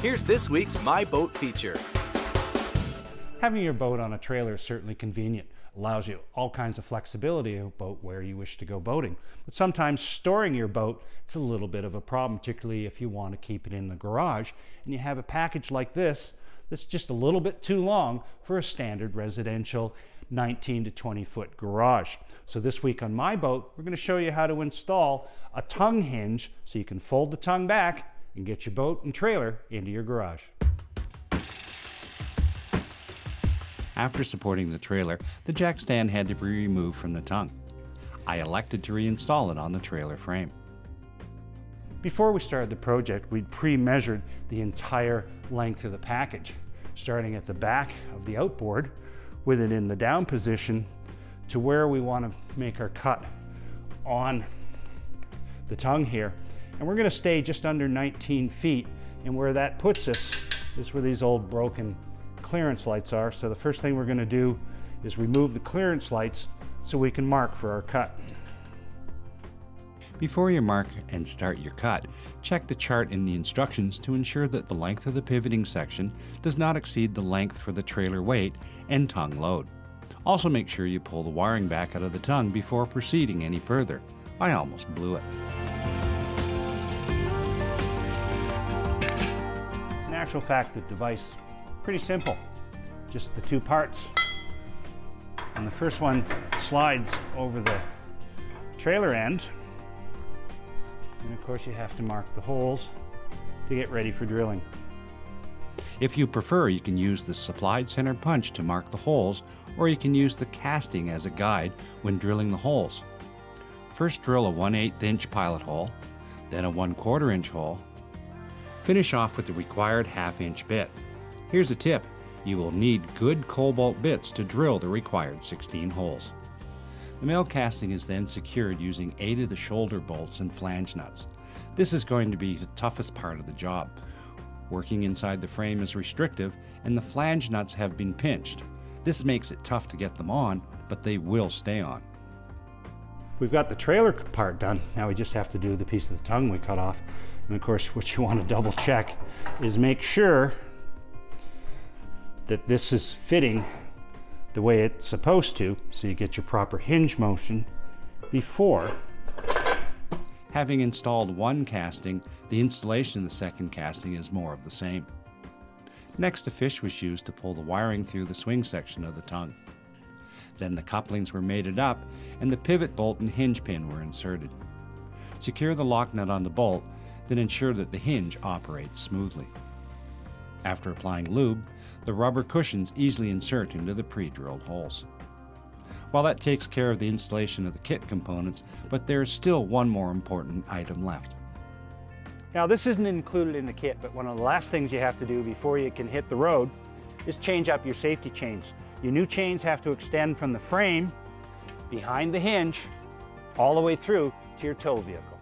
Here's this week's My Boat feature. Having your boat on a trailer is certainly convenient. Allows you all kinds of flexibility about where you wish to go boating. But sometimes storing your boat, it's a little bit of a problem, particularly if you want to keep it in the garage and you have a package like this that's just a little bit too long for a standard residential 19 to 20 foot garage. So this week on my boat, we're going to show you how to install a tongue hinge so you can fold the tongue back and get your boat and trailer into your garage. After supporting the trailer, the jack stand had to be removed from the tongue. I elected to reinstall it on the trailer frame. Before we started the project, we'd pre-measured the entire length of the package, starting at the back of the outboard with it in the down position to where we want to make our cut on the tongue here. And we're going to stay just under 19 feet. And where that puts us is where these old broken clearance lights are. So the first thing we're going to do is remove the clearance lights so we can mark for our cut. Before you mark and start your cut, check the chart in the instructions to ensure that the length of the pivoting section does not exceed the length for the trailer weight and tongue load. Also make sure you pull the wiring back out of the tongue before proceeding any further. I almost blew it. In actual fact, the device pretty simple. Just the two parts. And the first one slides over the trailer end. And of course you have to mark the holes to get ready for drilling. If you prefer, you can use the supplied center punch to mark the holes, or you can use the casting as a guide when drilling the holes. First drill a 1 8 inch pilot hole, then a 1 4 inch hole, Finish off with the required half inch bit. Here's a tip. You will need good cobalt bits to drill the required 16 holes. The male casting is then secured using 8 of the shoulder bolts and flange nuts. This is going to be the toughest part of the job. Working inside the frame is restrictive and the flange nuts have been pinched. This makes it tough to get them on, but they will stay on. We've got the trailer part done. Now we just have to do the piece of the tongue we cut off. And of course, what you want to double check is make sure that this is fitting the way it's supposed to, so you get your proper hinge motion before. Having installed one casting, the installation of the second casting is more of the same. Next, a fish was used to pull the wiring through the swing section of the tongue. Then the couplings were mated up and the pivot bolt and hinge pin were inserted. Secure the lock nut on the bolt then ensure that the hinge operates smoothly. After applying lube, the rubber cushions easily insert into the pre-drilled holes. While that takes care of the installation of the kit components, but there is still one more important item left. Now this isn't included in the kit, but one of the last things you have to do before you can hit the road is change up your safety chains. Your new chains have to extend from the frame behind the hinge all the way through to your tow vehicle.